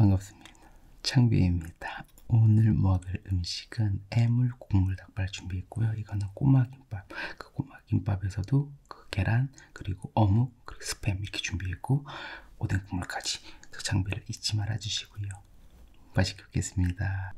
반갑습니다. 창비입니다. 오늘 먹을 음식은 애물 국물 닭발 준비했고요. 이거는 꼬마 김밥. 그 꼬마 김밥에서도 그 계란 그리고 어묵 그리고 스팸 이렇게 준비했고 오뎅 국물까지 그 장비를 잊지 말아 주시고요. 맛있게 먹겠습니다.